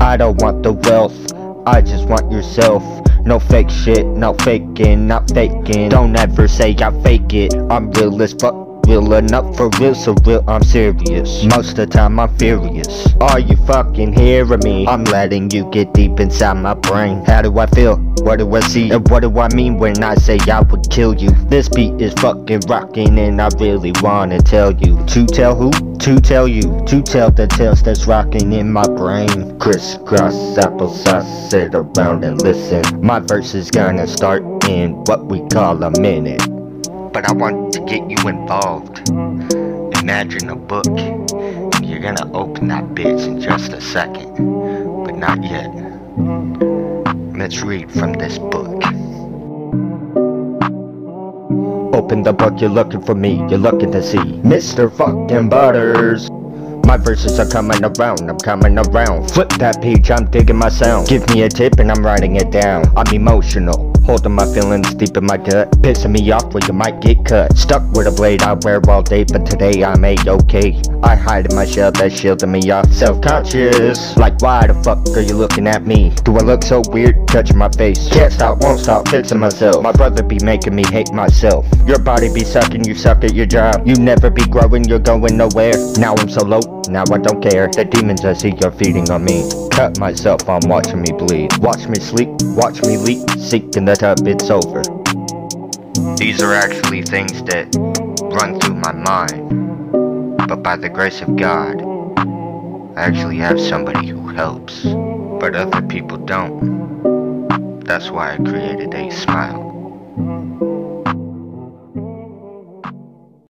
I don't want the wealth, I just want yourself. No fake shit, not faking, not faking. Don't ever say I fake it, I'm real as fuck Real enough for real, so real I'm serious. Most of the time I'm furious. Are you fucking hearing me? I'm letting you get deep inside my brain. How do I feel? What do I see? And what do I mean when I say I would kill you? This beat is fucking rocking, and I really wanna tell you. To tell who? To tell you. To tell the tales that's rocking in my brain. Crisscross applesauce, sit around and listen. My verse is gonna start in what we call a minute but I want to get you involved. Imagine a book. You're gonna open that bitch in just a second, but not yet. Let's read from this book. Open the book, you're looking for me, you're looking to see Mr. Fucking Butters. My verses are coming around, I'm coming around. Flip that page, I'm digging my sound. Give me a tip and I'm writing it down. I'm emotional. Holding my feelings deep in my gut. Pissing me off where you might get cut. Stuck with a blade I wear all day But today I'm a-okay I hide in my shell that's shielding me off. Self-conscious. Like why the fuck are you looking at me? Do I look so weird? Touching my face. Can't stop, won't stop, fixing myself. My brother be making me hate myself. Your body be sucking, you suck at your job. You never be growing, you're going nowhere. Now I'm so low, now I don't care. The demons I see are feeding on me. Cut myself on watching me bleed. Watch me sleep, watch me leak Seeking the tub, it's over. These are actually things that run through my mind. But by the grace of God I actually have somebody who helps. But other people don't. That's why I created a smile